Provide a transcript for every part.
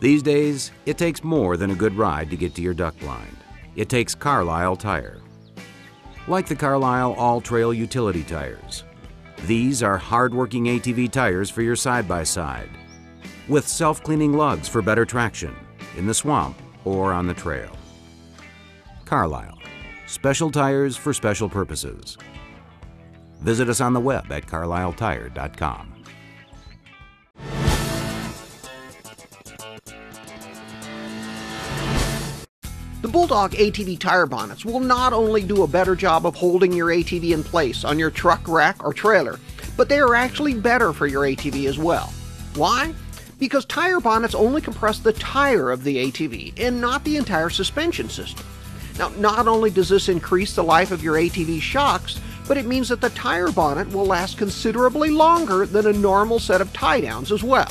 These days, it takes more than a good ride to get to your duck blind. It takes Carlisle Tire. Like the Carlisle All Trail Utility Tires. These are hard-working ATV tires for your side-by-side. With self-cleaning lugs for better traction, in the swamp or on the trail. Carlisle. Special tires for special purposes. Visit us on the web at carlisletire.com. The Bulldog ATV tire bonnets will not only do a better job of holding your ATV in place on your truck, rack, or trailer, but they are actually better for your ATV as well. Why? Because tire bonnets only compress the tire of the ATV and not the entire suspension system. Now, not only does this increase the life of your ATV shocks, but it means that the tire bonnet will last considerably longer than a normal set of tie downs as well.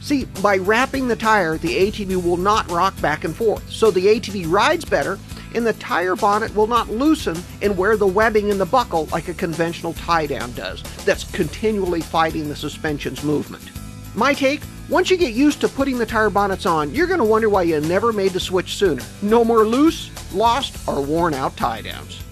See, by wrapping the tire, the ATV will not rock back and forth, so the ATV rides better and the tire bonnet will not loosen and wear the webbing in the buckle like a conventional tie down does, that's continually fighting the suspension's movement. My take once you get used to putting the tire bonnets on, you're going to wonder why you never made the switch sooner. No more loose, lost, or worn out tie downs.